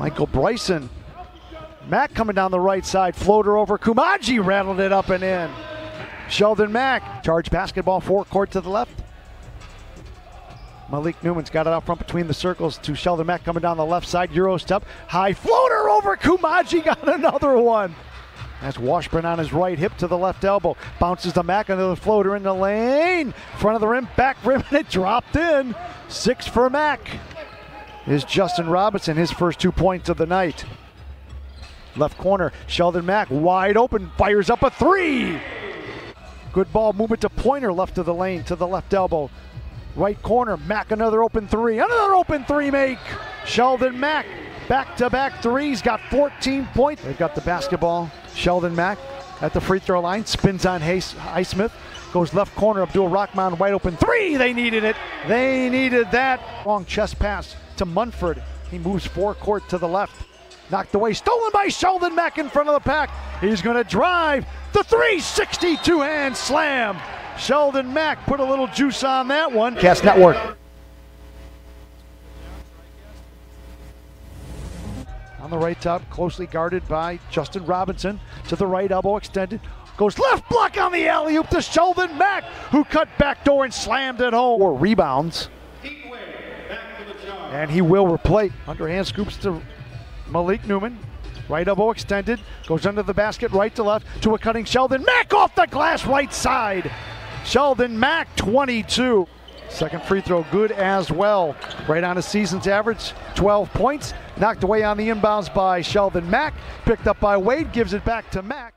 Michael Bryson. Mac coming down the right side, floater over Koumadje, rattled it up and in. Sheldon Mac, charge basketball four forecourt to the left. Malik Newman's got it out front between the circles to Sheldon Mac coming down the left side. Euro step, high floater over Koumadje, got another one. That's Washburn on his right hip to the left elbow. Bounces to Mac, another floater in the lane. Front of the rim, back rim, and it dropped in. Six for Mac. Is Justin Robinson, his first two points of the night. Left corner, Sheldon Mac wide open, fires up a three. Good ball movement to Pointer, left of the lane to the left elbow. Right corner, Mac another open three. Another open three make. Sheldon Mac back to back threes, got 14 points. They've got the basketball. Sheldon Mac at the free throw line, spins on Hayes, Highsmith, goes left corner, Abdul Rahman wide open three. They needed it. They needed that. Long chest pass to Munford. He moves forecourt to the left. Knocked away, stolen by Sheldon Mac in front of the pack. He's going to drive the 362 hand slam. Sheldon Mac put a little juice on that one. Cast Network. On the right top, closely guarded by Justin Robinson. To the right elbow extended. Goes left block on the alley oop to Sheldon Mac, who cut back door and slammed it home. Four rebounds. And he will replay. Underhand scoops to Malik Newman. Right elbow extended. Goes under the basket, right to left to a cutting Sheldon Mac off the glass right side. Sheldon Mac, 22. Second free throw good as well. Right on a season's average, 12 points. Knocked away on the inbounds by Sheldon Mac. Picked up by Wade, gives it back to Mac.